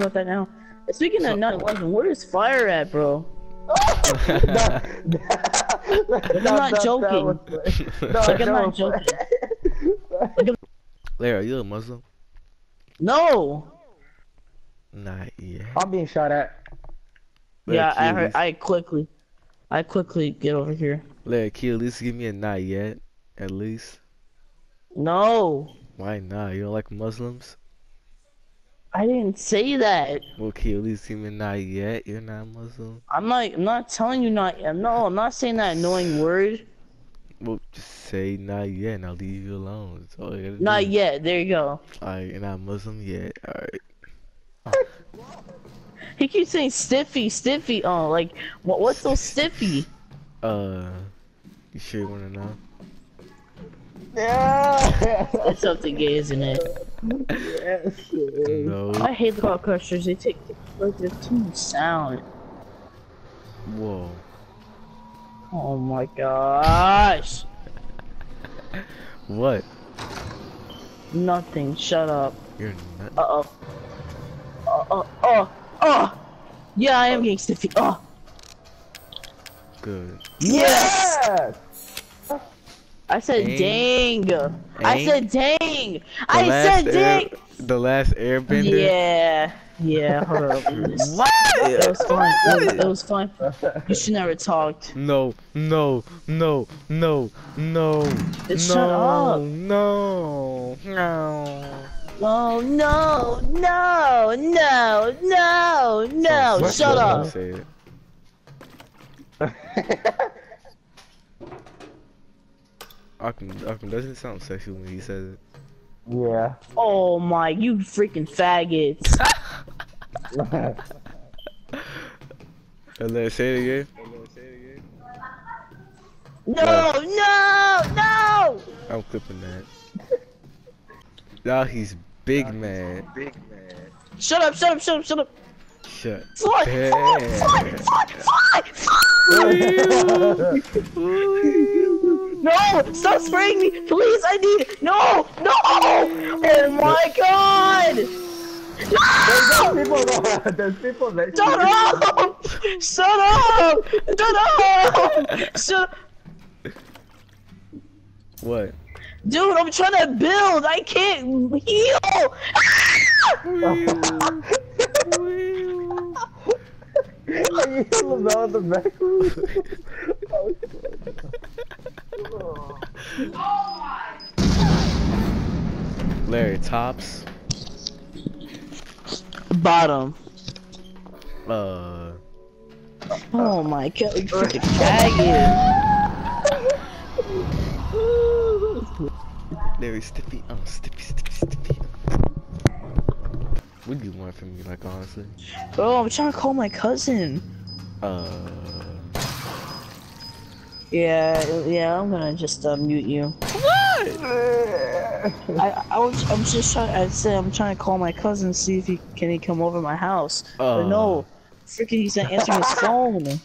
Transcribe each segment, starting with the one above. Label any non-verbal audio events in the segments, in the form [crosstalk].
about that now. Speaking of 9/11, where is fire at, bro? that, [laughs] I'm not joking. [laughs] Like, I'm not joking. [laughs] Larry, are you a Muslim? No. Not yet. I'm being shot at. Larry, Yeah, I heard. I quickly, I quickly get over here. Larry, can you at least give me a not yet? At least. No, Why not? You don't like Muslims? I didn't say that. You at least a not yet? You're not Muslim? I'm not. I'm not telling you not. Yet. No, I'm not saying that annoying [sighs] word. Well, just say not yet and I'll leave you alone. That's all gotta Not do. yet. There you go. Alright, you're not Muslim yet. Alright. He keeps saying stiffy, stiffy. Oh, like what? What's so stiffy? [laughs] Uh, you sure you wanna know? [laughs] Yeah. It's something gay, isn't it? Yes. No. I hate the car crushers. They take like there's too much sound. Whoa. Oh my gosh. What? Nothing. Shut up. You're not. Uh oh. Uh oh. Oh. Oh. Yeah, I am getting stiffy. Oh. Good. Yes. I said Dang. dang. I said dang. The I last said air- dang. the last airbender? Yeah. Yeah. Hold up. It [laughs] What? was fine. It was, it was fine. You should never talked. No, no, no, no, no, Just no, shut up. no, no. Oh no, no, no, no, no! What? Shut up! [laughs] Say it. Arkham, Arkham doesn't sound sexual when he says it. yeah. Oh my, you freaking faggots! [laughs] [laughs] And let's say it again. No, no, no! I'm clipping that. Now he's big man. Big man. Shut up! Shut up! Shut up! Shut up! Shut. Fly! Fly! Fly! Fly! Fly! Fly! No! Stop spraying me! Please, I need No! No! Oh my god! No! people, [laughs] there's people that Shut up! Shut up! Shut up! Shut What? Dude, I'm trying to build! I can't heal! you LaBelle in the back. [laughs] [laughs] Larry tops. Bottom. Uh. Oh my god, you freaking faggot! Larry Stiffy. Oh, Stiffy, Stiffy, Stiffy. What do you want from me, like honestly? Bro, I'm trying to call my cousin. Uh. Yeah, yeah, I'm gonna just uh, mute you. I, I was, I'm just trying. I said I'm trying to call my cousin, see if he can he come over my house. Uh. But no, freaking, he's not answering his [laughs] phone.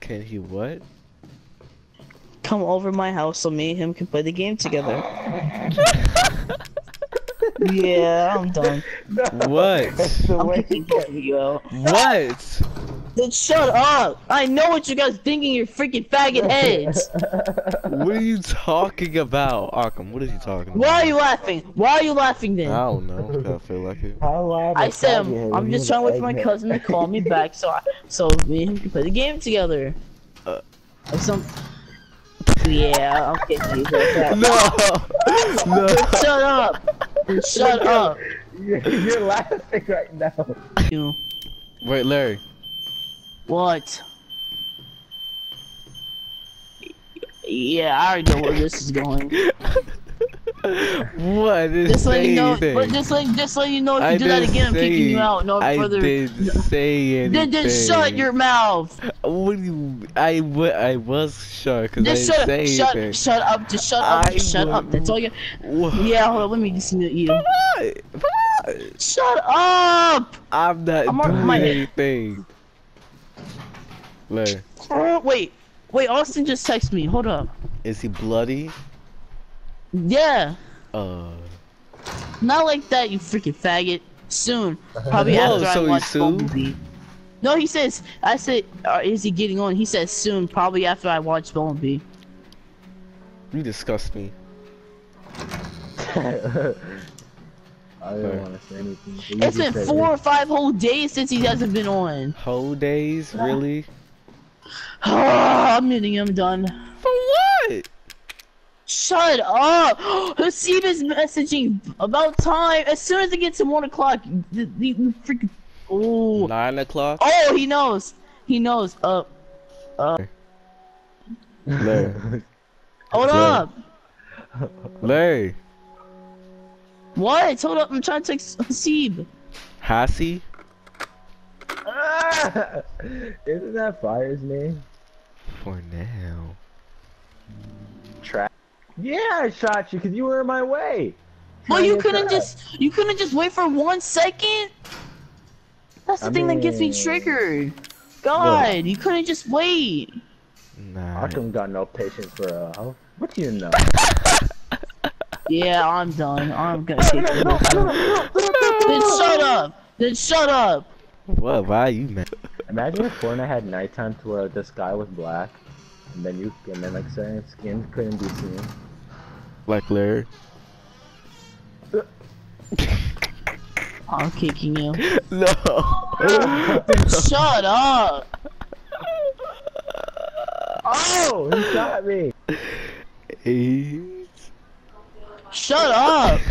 Can he what? Come over my house so me and him can play the game together. yeah, I'm done. What? the I'm way kicking both you out. what? Then shut up! I know what you guys think in your freaking faggot [laughs] heads. What are you talking about, Arkham? What are you talking about? Why are you laughing? Why are you laughing then? I don't know. I feel like it. How loud I said I'm, I'm just trying to wait for my cousin to call me back so I, so me and him can play the game together. Uh. Or some. Yeah, I'm kidding you. Shut [laughs] No, no. up! Shut up! You're, you're laughing right now. You. Wait, Larry. What? Yeah, I already know where this is going. [laughs] What? I Just let you know, but just let just let you know if you I do that again, I'm kicking you out. No I further. didn't say anything. Then, then shut your mouth. What do you? I, wa- I was sure because I Just didn't shut, say shut, anything. shut up. Just shut up. I Just shut up. That's all you. What? Yeah, hold on. Let me just mute you. What? What? Shut up. I'm not I'm doing my- anything. Larry, Oh, wait, wait. Austin just texted me. Hold up. is he bloody? Yeah, Uh, not like that, you freaking faggot. Soon. [laughs] Probably Whoa, after so I he watch soon? Bumblebee. No, he says. I said, uh, is he getting on? He says soon. Probably after I watch Bumblebee. You disgust me. [laughs] I don't want to say anything. but you It's just been four it. or five whole days since he hasn't been on. Whole days, really? I'm muting him. Done. For what? Shut up! [gasps] Hasib is messaging about time. As soon as it gets to one o'clock, the, the, the freaking. Oh. Nine o'clock. Oh, he knows. He knows. Uh. Uh. Larry. Hold Yeah. up. Larry. What? Hold up. I'm trying to text Hasib. Hassie. [laughs] Isn't that Fire's name? For now. Trap. Yeah, I shot you because you were in my way. Well, you couldn't trap. just. You couldn't just wait for one second. That's the I thing that gets me triggered. God, you couldn't just wait. Nah. Arkham got no patience for a hoe. What do you know? [laughs] Yeah, I'm done. I'm gonna kick [laughs] you. Then shut up. Then shut up. What? Why are you mad? Imagine if Fortnite had nighttime to where the sky was black, and then you and then like certain skins couldn't be seen. Like Larry. I'm kicking you. [laughs] No. [laughs] Shut up. Oh, he shot me. Hey. Shut up. [laughs]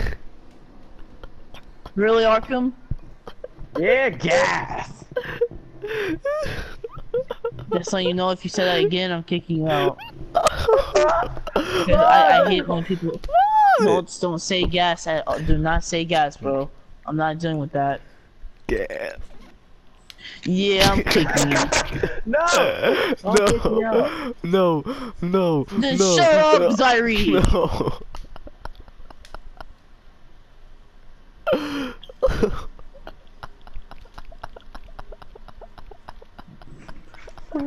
Really, Arkham? Yeah, gas. Just so you know, if you say that again, I'm kicking you out. 'Cause I, I hate when people don't, don't say gas. I, do not say gas, bro. I'm not dealing with that. Gas. Yeah, I'm kicking you. No. [laughs] I'll kick you No. out. No. No. Then no. shut up, no. Zyre. No. Yeah,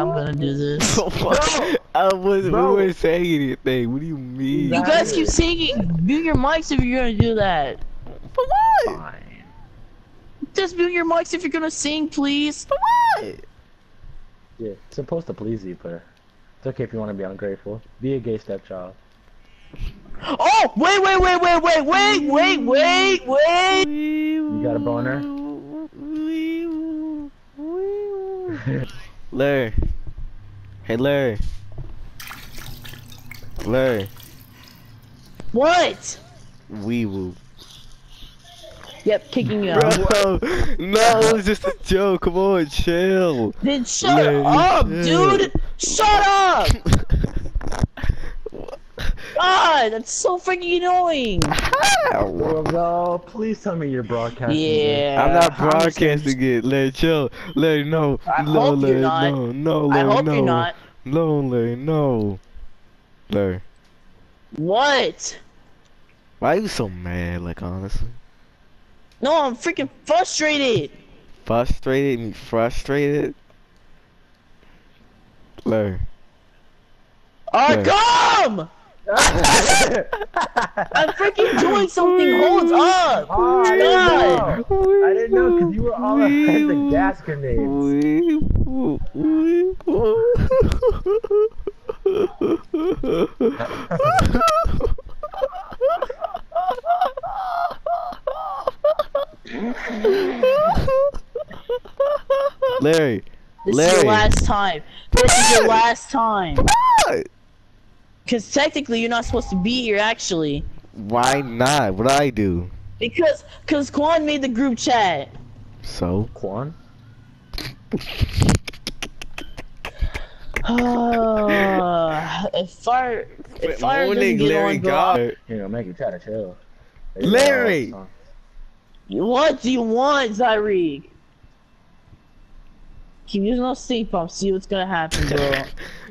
I'm gonna do this. [laughs] I was we Bro. weren't saying anything. What do you mean? You guys keep singing. Mute your mics if you're gonna do that. For what? Fine. Just mute your mics if you're gonna sing, please. For what? Yeah, it's supposed to please you, but it's okay if you want to be ungrateful. Be a gay stepchild. Oh, wait, wait, wait, wait, wait, wait, wait, wait, wait. You got a boner? [laughs] Larry. Hey Larry. Larry. What? Wee woo. Yep, kicking you out. Bro, no, it was just a joke. Come on, chill. Then shut Larry, up, chill. dude. Shut up. [laughs] God, that's so freaking annoying. Well, no, please tell me you're broadcasting. this. Yeah. I'm not just- broadcasting it. Larry, chill. Larry, no. I no, hope you're Larry, not. no. No, I hope no. you're not. No, Larry, no. Larry. What? Why are you so mad, like, honestly? No, I'm freaking frustrated. Frustrated? Me frustrated? Larry. Arkham! Ah, I'm freaking doing something. Hold [laughs] up. Oh, I God. didn't know. I didn't know because you were all ahead [laughs] the gas grenades. Larry. This is Larry. your last time. This is your last time. [laughs] What? Because technically, you're not supposed to be here, actually. Why not? What I do? Because, because Quan made the group chat. So? Quan? [sighs] Uh, if fire, if fire doesn't get on, bro, You know, make you try to chill. There Larry! what do you want, Zyreek? Keep using those stink bombs. See what's gonna happen, bro.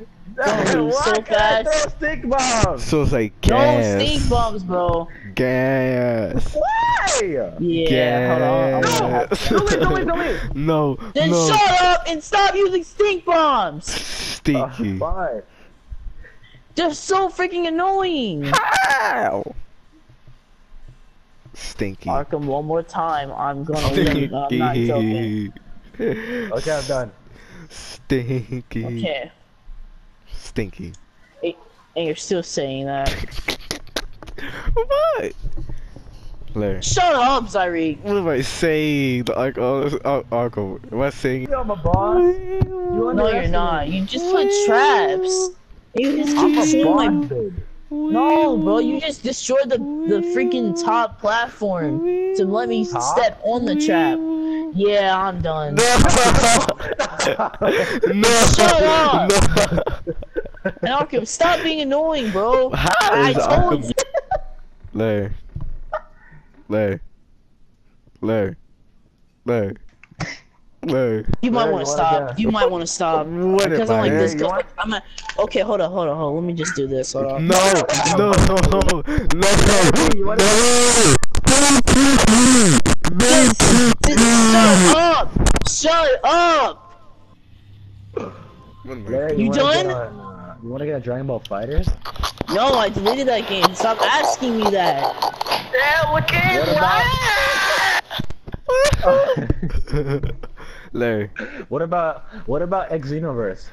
[laughs] Going Why so can't I fast. throw stink bombs? So it's like gas. No gas. stink bombs, bro. Gas. Why? Yeah, Gas. hold on. I'm gonna have- Gas. Don't leave, don't leave, don't leave. [laughs] No, Then no. shut up and stop using stink bombs. Stinky. Uh, fine. They're so freaking annoying. Ow. Stinky. Arkham, one more time. I'm gonna win. I'm not joking. Stinky. Okay, I'm done. Stinky. Okay. Stinky. And you're still saying that. [laughs] What? Larry. Shut up, Zyreek. What am I saying? Like, oh, oh, Uncle. Am I saying? I'm a boss. You No, you're not. You just put traps. You just I'm keep a shooting my. No, bro. You just destroyed the the freaking top platform to let me Top? step on the trap. Yeah, I'm done. [laughs] No. no. [laughs] Shut up. No. And Arkham, stop being annoying, bro. How I is told Arkham- you. Larry. Larry. Larry. Larry. Larry. You might want to stop. You might want to stop. [laughs] What Because I'm like this. you Cause want- I'm a, okay, hold on, hold on, hold on. Let me just do this. Hold on. No, no, no, no, Just, just shut up! Shut up! Larry, You wanna done? Get on, you wanna get a Dragon Ball FighterZ? No, I deleted that game. Stop asking me that. What about? [laughs] Larry. what about? What about X Xenoverse?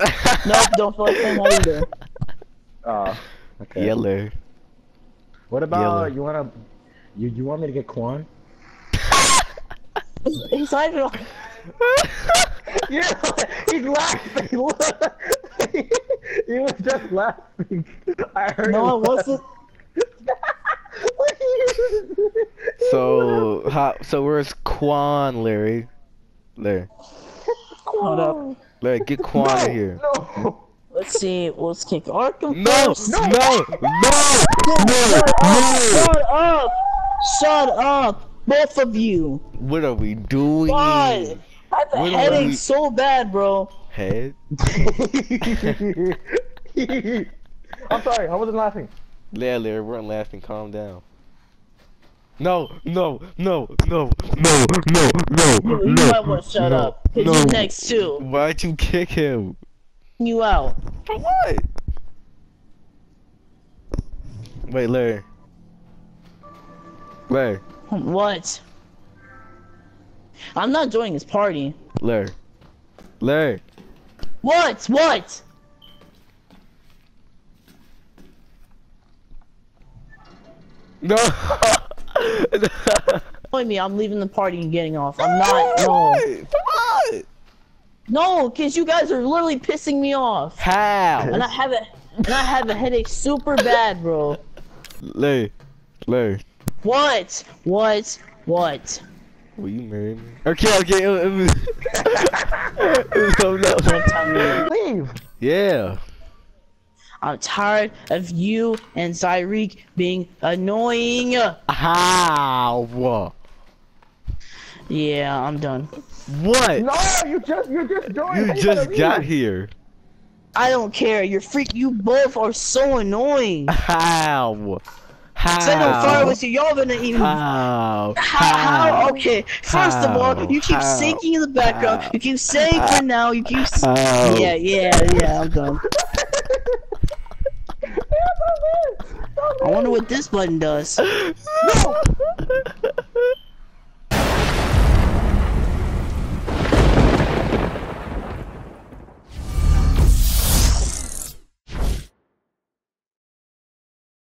[laughs] Nope, don't feel like playing that either. [laughs] Oh, okay. Yeah, Larry. What about Yellow. you wanna? You you want me to get Quan? He's not even. Yeah, he's laughing. Look. he was just laughing. I heard. No, I wasn't. [laughs] So, how, so where's Quan, Larry? Larry. Hold up. Larry, get Quan no, here. No. Let's see. Let's kick Arkham No, first. no, no, no, Shut up! Shut up! Both of you. What are we doing? Why? I have a headache we- so bad, bro. Head? [laughs] I'm sorry, I wasn't laughing. Yeah, Larry, we weren't laughing. Calm down. No, no, no, no, no, no, no, You, you no. might want to shut no, up. Cause no. you're next too. Why'd you kick him? You out. For what? Wait, Larry. Larry, What? I'm not joining this party. Larry, Larry. What? What? No. Join me. I'm leaving the party and getting off. I'm not. No. What? No, cause you guys are literally pissing me off. How? And I have a, and I have a headache super bad, bro. Lay, lay. What? What? What? Will you marry me? Okay, okay. It, it was... so, no. Don't tell me. Leave. Yeah. I'm tired of you and Zyreek being annoying. How? Yeah, I'm done. What? No, you just you just joined. You just gotta got leave? here. I don't care. You're freak. You both are so annoying. How? How? I know far with you. Y'all gonna even. How? How, how? Okay. First of all, you keep How? sinking in the background. How? You keep saying for now. You keep. How? Yeah, yeah, yeah. I'm done. [laughs] I wonder what this button does. [laughs] No.